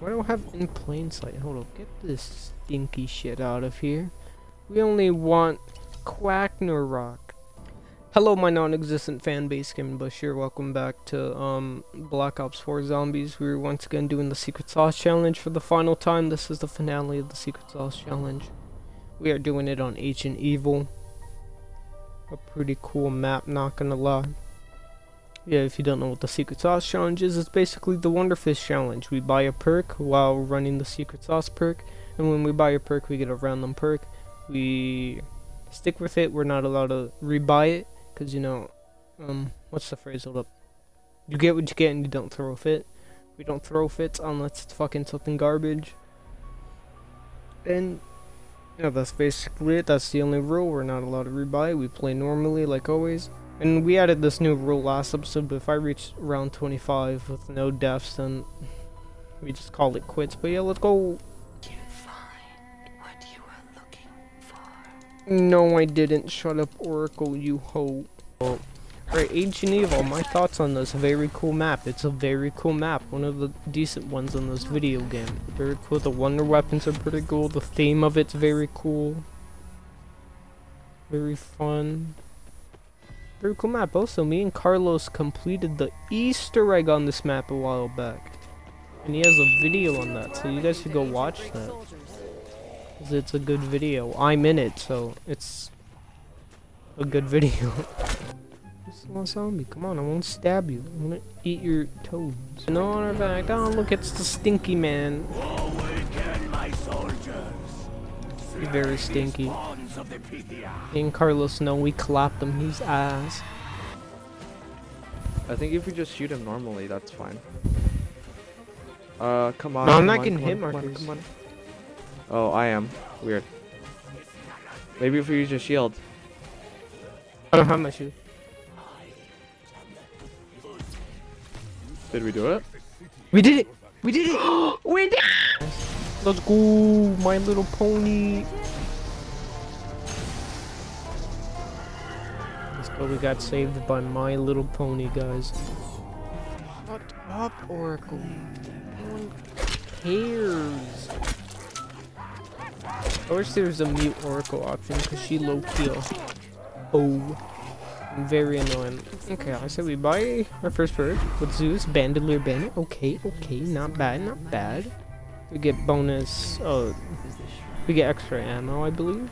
What do I have in plain sight? Hold up, get this stinky shit out of here. We only want Quacknarok. Hello, my non-existent fan base, Gaming Bush here. Welcome back to um Black Ops 4 Zombies. We're once again doing the Secret Sauce Challenge for the final time. This is the finale of the Secret Sauce Challenge. We are doing it on Ancient Evil. A pretty cool map, not gonna lie. Yeah, if you don't know what the Secret Sauce Challenge is, it's basically the Wunderfizz Challenge. We buy a perk while running the Secret Sauce perk, and when we buy a perk, we get a random perk. We stick with it. We're not allowed to rebuy it, because, you know, um, what's the phrase? Hold up. You get what you get and you don't throw a fit. We don't throw fits unless it's fucking something garbage. And, yeah, that's basically it. That's the only rule. We're not allowed to rebuy. We play normally, like always. And we added this new rule last episode, but if I reach round 25 with no deaths, then we just call it quits. But yeah, let's go. You find what you were looking for. No, I didn't. Shut up, Oracle, you hoe. Alright, Ancient Evil, my thoughts on this very cool map. It's a very cool map. One of the decent ones in this video game. Very cool. The wonder weapons are pretty cool. The theme of it's very cool. Very fun. Very cool map. Also, me and Carlos completed the Easter egg on this map a while back. And he has a video on that, so you guys should go watch that. it's a good video. I'm in it, so it's a good video. Just a zombie. Come on, I won't stab you. I'm gonna eat your toes. No on our back. Oh, look, it's the stinky man. Very stinky. Bonds of the Pythia! Me and Carlos know we clapped him. He's ass. I think if we just shoot him normally, that's fine. Uh, come on. No, I'm come not on, getting come hit on, come on, markers. come on. Oh, I am. Weird. Maybe if we use your shield. I don't have my shield. Did we do it? We did it! We did it! we did it! Let's go, My Little Pony. Let's go. We got saved by My Little Pony, guys. Shut up, Oracle. No one cares. I wish there was a mute Oracle option because she low key. Oh. Very annoying. Okay, I said we buy our first bird with Zeus, Bandolier Bandit. Okay, okay, not bad, not bad. We get bonus, oh, we get extra ammo, I believe,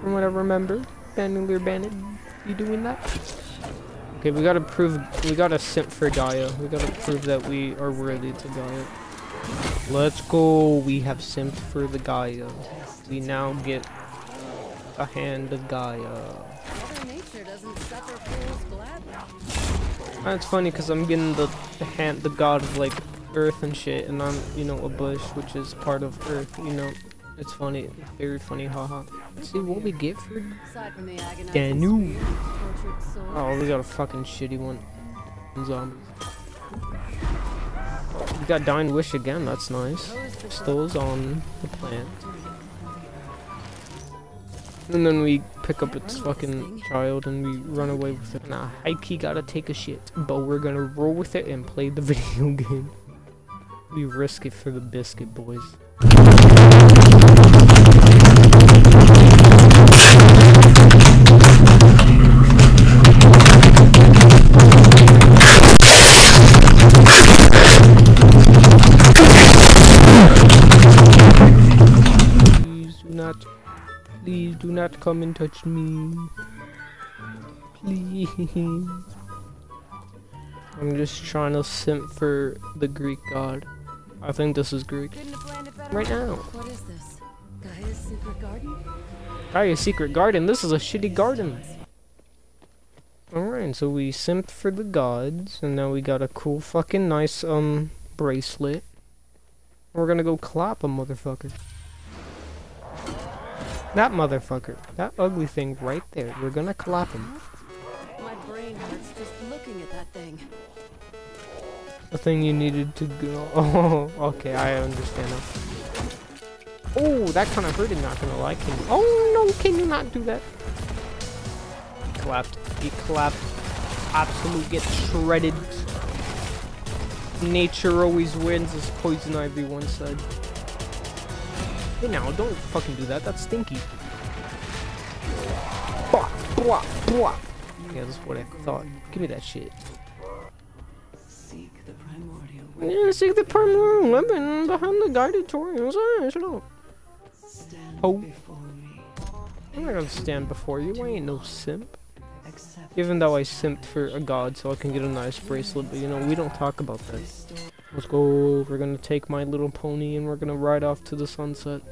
from what I remember. Bandolier Bandit, you doing that? Okay, we gotta prove, we gotta simp for Gaia. We gotta prove that we are worthy to Gaia. Let's go, we have simped for the Gaia. We now get a hand of Gaia. Mother Nature doesn't suffer fools gladly. That's funny because I'm getting the, the hand, the god of like earth and shit, and I'm, you know, a bush, which is part of earth. You know, it's funny, very funny, haha. Let's see what we get for. Aside from the Danu. spirit, tortured soul, Oh, we got a fucking shitty one. Zombies. We got Dying Wish again. That's nice. Stills on the plant. And then we pick up its fucking child and we run away with it. Nah, Heike gotta take a shit. But we're gonna roll with it and play the video game. We risk it for the biscuit, boys. Please do not, please do not come and touch me. Please. I'm just trying to simp for the Greek god. I think this is Greek. couldn't have planned it better. Right now. What is this? Gaia's secret garden? Gaia's secret garden. This is a shitty garden. Alright, so we simped for the gods, and now we got a cool fucking nice, um, bracelet. We're gonna go clap a motherfucker. That motherfucker. That ugly thing right there. We're gonna clap him. The thing you needed to go. Oh, okay, I understand now. Oh, that kind of hurted, not gonna lie. Can? Oh no, can you not do that? Clapped. He clapped. Absolute get shredded. Nature always wins, as Poison Ivy once said. Hey now, don't fucking do that. That's stinky. Blah, blah, blah. Yeah, that's what I thought. Give me that shit. Seek the primordial Yeah, see the primary weapon behind the guided tutorials. Ah, shut up. stand Oh. before me. I'm not gonna stand before you. I ain't no simp. Even though I simped for a god so I can get a nice bracelet, but you know, we don't talk about that. Let's go. We're gonna take my little pony and we're gonna ride off to the sunset.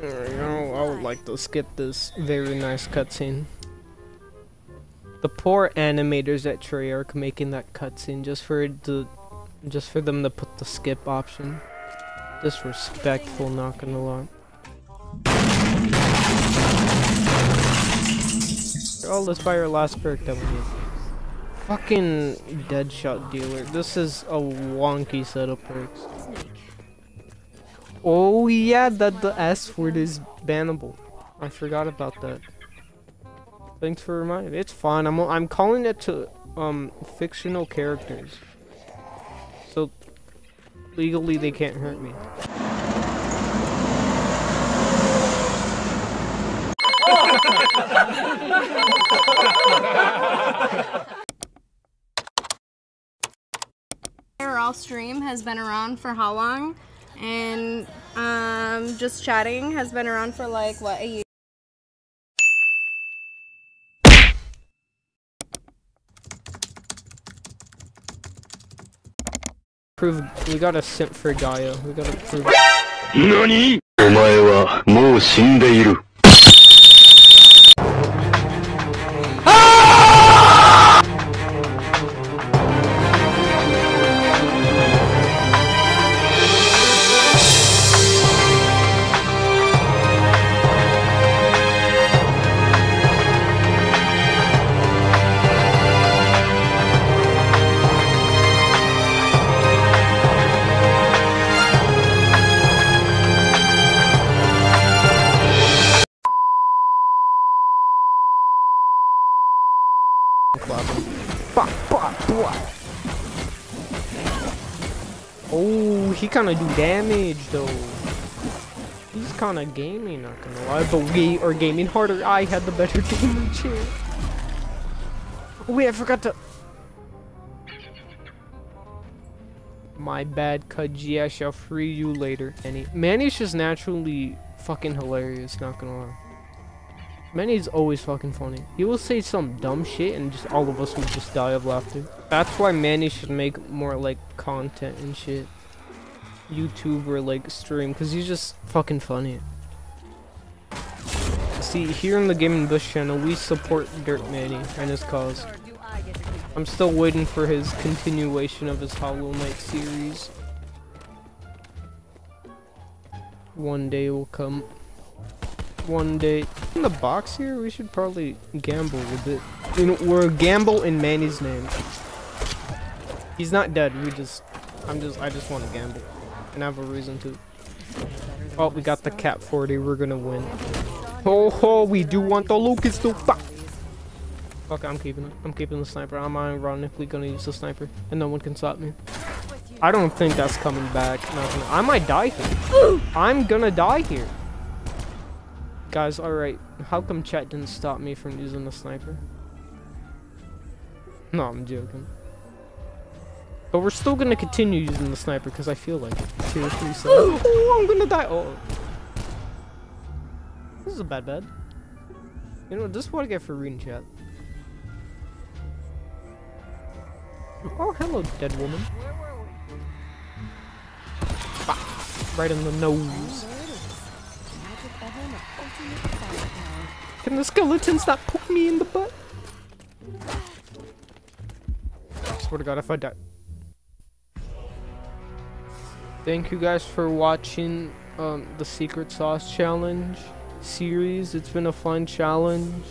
There you go. I would like to skip this very nice cutscene. The poor animators at Treyarch making that cutscene just for to, just for them to put the skip option. Disrespectful, not gonna. Oh, let's buy our last perk that we need. Fucking Deadshot dealer. This is a wonky set of perks. Oh yeah, that the S word is bannable. I forgot about that. Thanks for reminding me. It's fine. I'm I'm calling it to um fictional characters. So legally they can't hurt me. Raw stream has been around for how long? And um, just chatting has been around for like what a year. prove we gotta simp for Gaia. We gotta prove NANI? お前はもう死んでいる。Kind of do damage though. He's kind of gaming, not gonna lie, but we are gaming harder. I had the better damage here. Oh, wait, I forgot to. My bad, Kaji. I shall free you later. Manny. Manny's just naturally fucking hilarious, not gonna lie. Manny's always fucking funny. He will say some dumb shit and just all of us will just die of laughter. That's why Manny should make more like content and shit. YouTube or like stream, cause he's just fucking funny. See, here in the Gaming Bush channel, we support Dirt Manny and his cause. I'm still waiting for his continuation of his Hollow Knight series. One day will come. One day. In the box here, we should probably gamble a bit. You know, we're gamble in Manny's name. He's not dead. We just, I'm just, I just want to gamble, and I have a reason to. Oh, we got the cap 40. We're gonna win. Oh, oh we do want the Lucas to fuck. Okay, I'm keeping it. I'm keeping the sniper. I'm ironically gonna use the sniper, and no one can stop me. I don't think that's coming back. I might die here. I'm gonna die here. Guys, alright. How come chat didn't stop me from using the sniper? No, I'm joking. But we're still gonna continue using the sniper because I feel like it. Tier 3 seven. Oh, I'm gonna die. Oh. This is a bad bed. You know, this is what I get for reading chat. Oh, hello, dead woman. Bah, right in the nose. Can the skeletons not poke me in the butt? I Swear to God, if I die. Thank you guys for watching um, the Secret Sauce Challenge series. It's been a fun challenge.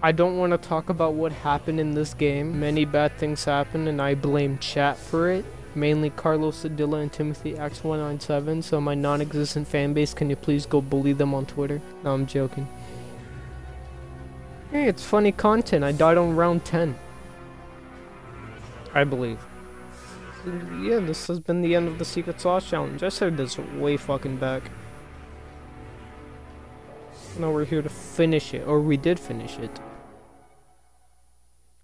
I don't want to talk about what happened in this game. Many bad things happened, and I blame chat for it. Mainly Carlos Sedilla and Timothy X197. So my non-existent fan base, can you please go bully them on Twitter? No, I'm joking. Hey, it's funny content. I died on round 10. I believe. Yeah, this has been the end of the Secret Sauce Challenge. I said this way fucking back. Now we're here to finish it, or we did finish it.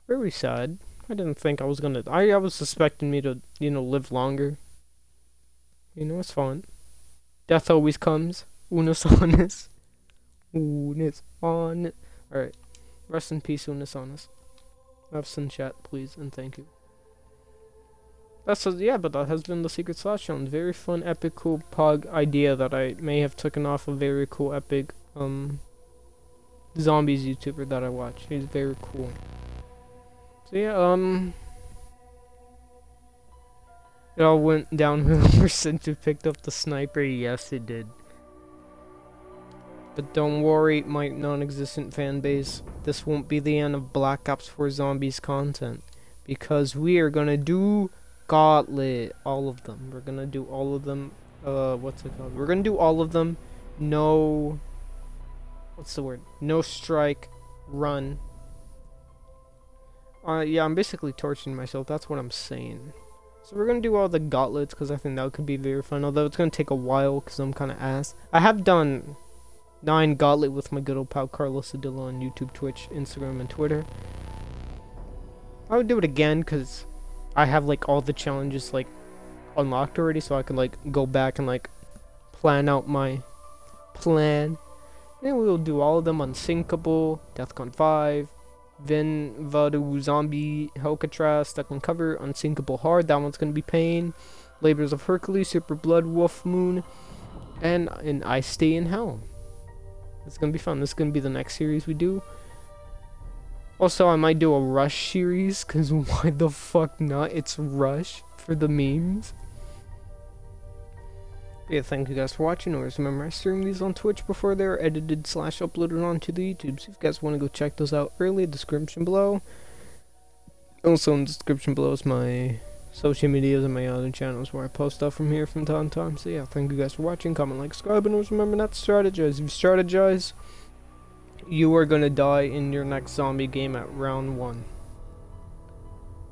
Very sad. I didn't think I was gonna. I, I was suspecting me to, you know, live longer. You know, it's fun. Death always comes. Unus honest. Unus on. Alright. Rest in peace, Unus honest. Have some chat, please, and thank you. That's a, yeah, but that has been the Secret Sauce Challenge. Very fun, epic, cool pog idea that I may have taken off a very cool, epic, um, zombies YouTuber that I watch. He's very cool. So yeah, um, it all went downhill since you picked up the sniper. Yes, it did. But don't worry, my non-existent fan base. This won't be the end of Black Ops 4 Zombies content. Because we are gonna do Gauntlet. All of them. We're gonna do all of them. Uh, what's it called? We're gonna do all of them. No... What's the word? No strike. Run. Uh, yeah, I'm basically torturing myself. That's what I'm saying. So we're gonna do all the gauntlets because I think that could be very fun. Although it's gonna take a while because I'm kind of ass. I have done nine gauntlet with my good old pal Carlos Adilla on YouTube, Twitch, Instagram, and Twitter. I would do it again because I have like all the challenges like unlocked already, so I can like go back and like plan out my plan. And we will do all of them unsinkable, Deathcon 5, Vin Vadu Zombie Helcatraz, Stuck on Cover, Unsinkable Hard, that one's gonna be pain. Labors of Hercules, Super Blood Wolf Moon, and and I Stay in Hell. It's gonna be fun. This is gonna be the next series we do. Also, I might do a Rush series, cause why the fuck not? It's Rush for the memes. Yeah, thank you guys for watching. Always remember I stream these on Twitch before they're edited slash uploaded onto the YouTube. So if you guys want to go check those out early, description below. Also in the description below is my social medias and my other channels where I post stuff from here from time to time. So yeah, thank you guys for watching. Comment, like, subscribe, and always remember not to strategize. If you strategize, you are gonna die in your next zombie game at round one.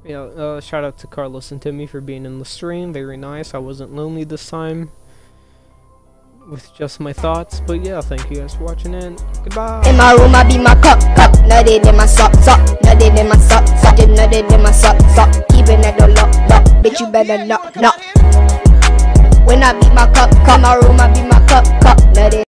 Yeah, uh, shout out to Carlos and Timmy for being in the stream. Very nice. I wasn't lonely this time with just my thoughts. But yeah, thank you guys for watching and goodbye. In my room, I be my cup, cup. Nutted in my sock, sock. Nutted in my sock, sock. Just nutted in my sock, sock. Keeping that door lock, lock. Bitch, you better knock, knock. When I be my cup, cup. My room, I be my cup, cup. Nutted.